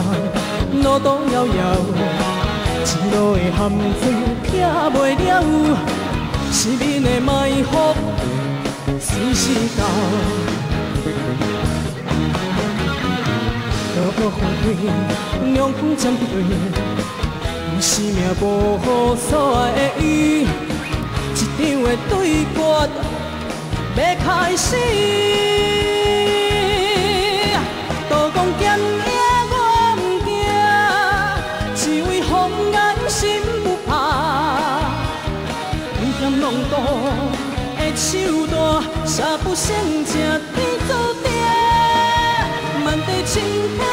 偏，路途遥遥，一路的含水撇袂了，失眠的埋伏随时到。落雨雨凉风针对，有生命保护所爱的伊，一场的对决要开始。浪荡的手段，杀不胜杀，天注定。满地青苔。